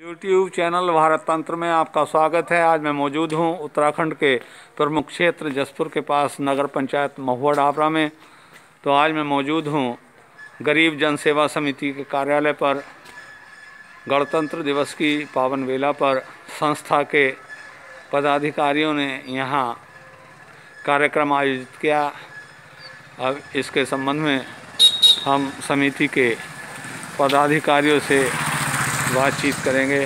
YouTube channel Bharat तंत्र में आपका स्वागत है। आज मैं मौजूद हूँ उत्तराखंड के प्रमुख क्षेत्र जसपुर के पास नगर पंचायत महुआ डाबरा में। तो आज मैं मौजूद हूँ गरीब जन सेवा समिति के कार्यालय पर, गणतंत्र दिवस की पावन वेला पर। संस्था के पदाधिकारियों ने यहाँ कार्यक्रम आयोजित किया। अब इसके संबंध में हम समिति के पदाधिकारियों से बातचीत करेंगे।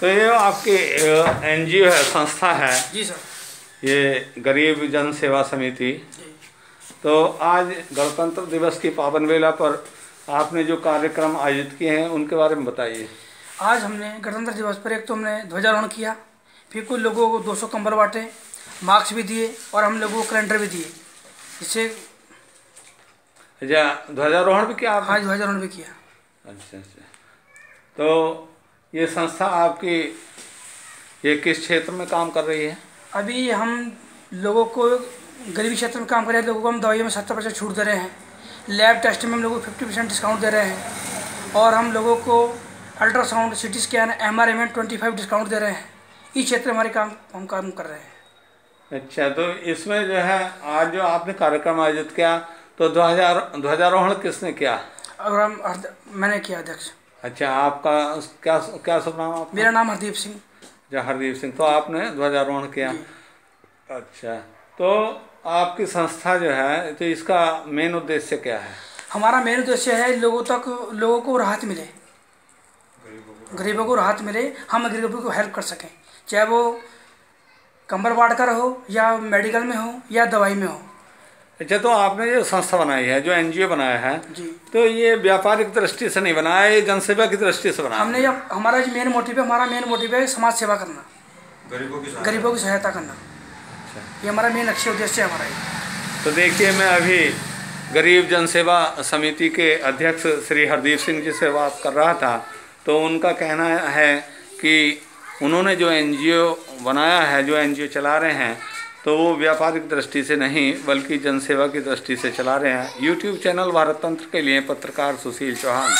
तो ये आपके एनजीओ है संस्था है? जी सर। ये गरीब जन सेवा समिति। तो आज गणतंत्र दिवस की पावन वेला पर आपने जो कार्यक्रम आयोजित किए हैं उनके बारे में बताइए। आज हमने गणतंत्र दिवस पर एक तो हमने ध्वजारोहण किया फिर कुछ लोगों को 200 कंबल बांटे मार्क्स भी दिए और हम लोगों को कैलेंडर भी दिए। इससे अच्छा ध्वजारोहण भी किया आज ध्वजारोहण भी किया। अच्छा अच्छा। तो ये संस्था आपकी ये किस क्षेत्र में काम कर रही है? अभी हम लोगों को गरीबी क्षेत्र में काम कर रहे हैं लोगों को हम दवाइयों में सत्तर परसेंट छूट दे रहे हैं। लैब टेस्ट में हम लोगों को फिफ्टी परसेंट डिस्काउंट दे रहे हैं। और हम लोगों को ultrasound C T scan M R में ट्वेंटी फाइव डिस्काउंट दे रहे हैं। इस क्षेत्र में हमारे काम हम काम कर रहे हैं। अच्छा तो इसमें जो है आज जो आपने कार्यक्रम आयोजित किया तो ध्वजा ध्वजारोहण किसने किया? और हम मैंने किया अध्यक्ष। अच्छा आपका क्या क्या शुभ नाम आपका? मेरा नाम हरदीप सिंह। अच्छा, हरदीप सिंह तो आपने ध्वजारोहण किया। अच्छा तो आपकी संस्था जो है तो इसका मेन उद्देश्य क्या है? हमारा मेन उद्देश्य है लोगों तक लोगों को राहत मिले। गरीबों को राहत मिले हम गरीबों को हेल्प कर सकें। चाहे वो कंबल बांट कर हो या मेडिकल में हो या दवाई में हो। अच्छा तो आपने जो संस्था बनाई है जो एनजीओ बनाया है जी। तो ये व्यापारिक दृष्टि से नहीं बनाया ये जनसेवा की दृष्टि से बनाया? हमने जब हमारा जो मेन मोटिव है हमारा मेन मोटिव है समाज सेवा करना। गरीबों की सहायता। करना। ये हमारा मेन लक्ष्य उद्देश्य है हमारा ये। तो देखिए मैं अभी गरीब जनसेवा समिति के अध्यक्ष श्री हरदीप सिंह जी से बात कर रहा था तो उनका कहना है कि उन्होंने जो एनजीओ बनाया है, जो एनजीओ चला रहे हैं तो वो व्यापारिक दृष्टि से नहीं, बल्कि जनसेवा की दृष्टि से चला रहे हैं। यूट्यूब चैनल भारत तंत्र के लिए पत्रकार सुशील चौहान।